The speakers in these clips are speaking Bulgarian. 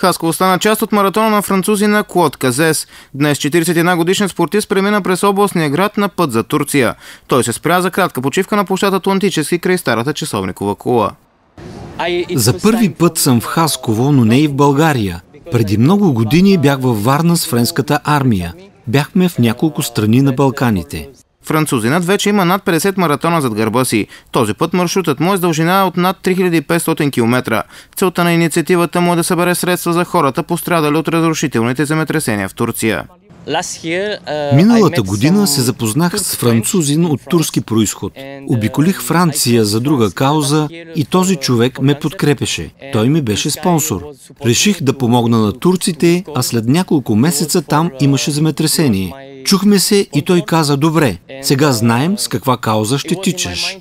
Хасково стана част от маратона на французи на Клод Казес. Днес 41 годишен спортист премина през областния град на път за Турция. Той се спря за кратка почивка на площад Атлантически край старата часовникова кула. За първи път съм в Хасково, но не и в България. Преди много години бях във Варна с френската армия. Бяхме в няколко страни на Балканите. Французинът вече има над 50 маратона зад гърба си. Този път маршрутът му е с дължина от над 3500 км. Целта на инициативата му е да събере средства за хората, пострадали от разрушителните земетресения в Турция. Миналата година се запознах с французин от турски происход. Обиколих Франция за друга кауза и този човек ме подкрепеше. Той ми беше спонсор. Реших да помогна на турците, а след няколко месеца там имаше земетресение. Чухме се и той каза, добре, сега знаем с каква кауза ще тичаш.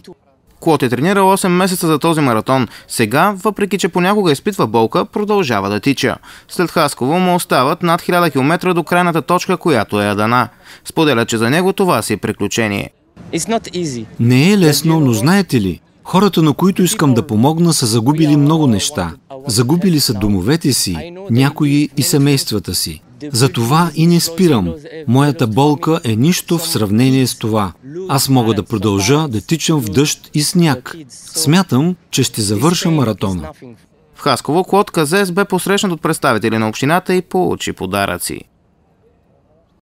Клод е тренирал 8 месеца за този маратон. Сега, въпреки че понякога изпитва болка, продължава да тича. След Хасково му остават над 1000 км до крайната точка, която е Адана. Споделя, че за него това си е приключение. Не е лесно, но знаете ли, хората, на които искам да помогна, са загубили много неща. Загубили са домовете си, някои и семействата си. Затова и не спирам. Моята болка е нищо в сравнение с това. Аз мога да продължа да тичам в дъжд и сняг. Смятам, че ще завърша маратона. В Хасково Клод Казес бе посрещнат от представители на общината и получи подаръци.